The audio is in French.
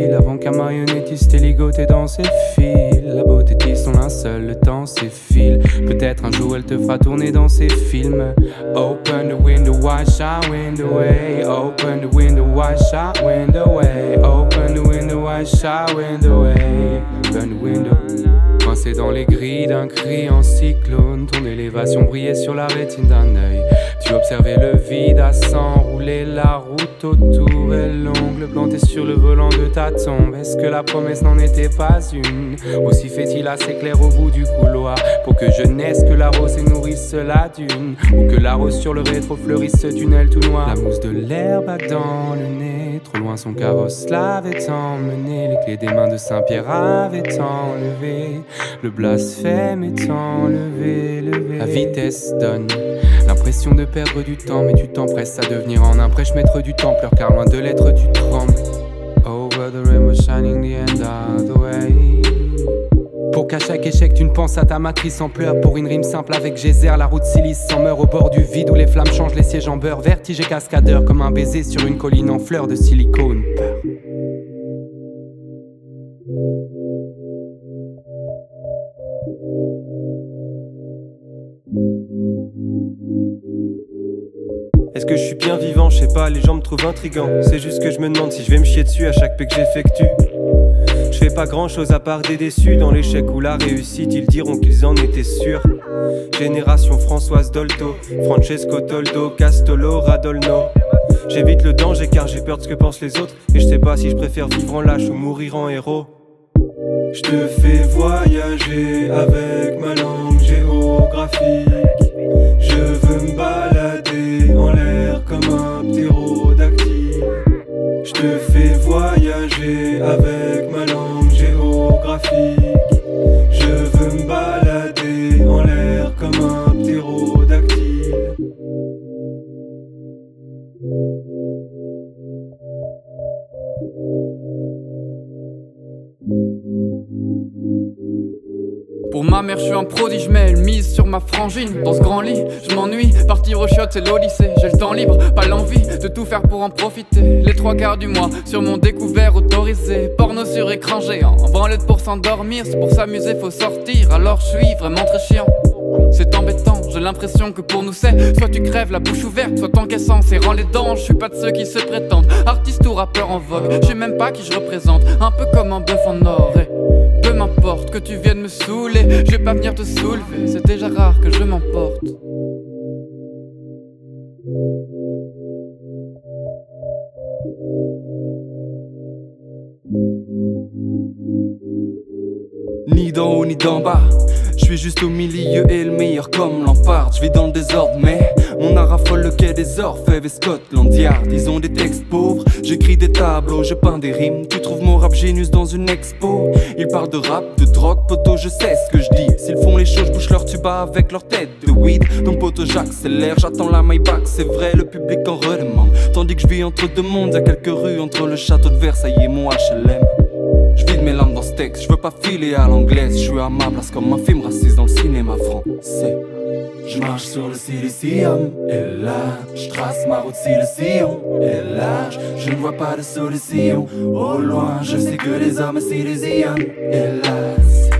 avant qu'un marionnettiste ait ligoté dans ses fils. La beauté tisse son linceul, le temps s'effile. Peut-être un jour elle te fera tourner dans ses films. Open the window, wide shot window way. Open the window, wide shot window way. Open the window, wide shot window way. Open the window. Coincé dans les grilles d'un cri en cyclone, ton élévation brillait sur la rétine d'un œil. Tu observais le vide à s'enrouler, la route autour est longue, le planté sur le volant de ta tombe. Est-ce que la promesse n'en était pas une? Aussi fait-il assez clair au bout du couloir pour que je naisse, que la rose et nourrisse la dune, ou que la rose sur le rétro fleurisse ce tunnel tout noir. La mousse de l'herbe a dans le nez, trop loin son carrosse l'avait emmené, les clés des mains de Saint-Pierre avaient enlevé, le blasphème est enlevé, levé. La vitesse donne l'impression de perdre du temps, mais tu t'empresses à devenir en un prêche maître du templeur, car loin de l'être tu trembles. Over the rainbow shining the end of the way. Pour qu'à chaque échec tu ne penses à ta matrice en pleurs Pour une rime simple avec geyser, la route silice s'en meurt au bord du vide Où les flammes changent les sièges en beurre Vertige et cascadeur comme un baiser sur une colline en fleurs de silicone. Est-ce que je suis bien vivant? Je sais pas, les gens me trouvent intrigant. C'est juste que je me demande si je vais me chier dessus à chaque paix que j'effectue. Je fais pas grand chose à part des déçus. Dans l'échec ou la réussite, ils diront qu'ils en étaient sûrs. Génération Françoise Dolto, Francesco Toldo, Castolo, Radolno. J'évite le danger car j'ai peur de ce que pensent les autres. Et je sais pas si je préfère vivre en lâche ou mourir en héros. Je te fais voyager avec ma langue géographique. Je veux me géographique. Pour ma mère, je suis un prodige, mais elle mise sur ma frangine. Dans ce grand lit, je m'ennuie. Partir au shot, c'est l'Odyssée. J'ai le temps libre, pas l'envie de tout faire pour en profiter. Les trois quarts du mois, sur mon découvert autorisé. Porno sur écran géant, en branlette pour s'endormir. C'est pour s'amuser, faut sortir. Alors je suis vraiment très chiant. C'est embêtant, j'ai l'impression que pour nous c'est Soit tu crèves la bouche ouverte, soit t'encaissant serrant les dents Je suis pas de ceux qui se prétendent Artiste ou rappeur en vogue, je sais même pas qui je représente Un peu comme un bœuf en or peu m'importe que tu viennes me saouler. Je vais pas venir te soulever, c'est déjà rare que je m'emporte. Ni d'en haut ni d'en bas je suis juste au milieu et le meilleur comme Lampard. Je vis dans le désordre mais mon art affole le quai des orfèvres et Scotland Yard Ils ont des textes pauvres, j'écris des tableaux, je peins des rimes. Tu trouves mon rap génius dans une expo. Ils parlent de rap, de drogue, poto je sais ce que je dis. S'ils font les choses, je bouge leur tuba avec leur tête de weed. Donc poto j'accélère, j'attends la Maybach. C'est vrai, le public en redemande. Tandis que je vis entre deux mondes, à quelques rues Entre le château de Versailles et mon HLM je vide mes larmes dans ce texte, je veux pas filer à l'anglaise, je suis à ma place comme un film raciste dans le cinéma français. Je marche sur le silicium, et là, je trace ma route sillon et là, je ne vois pas de solution. Au loin, je sais que les hommes s'illusionnent, hélas.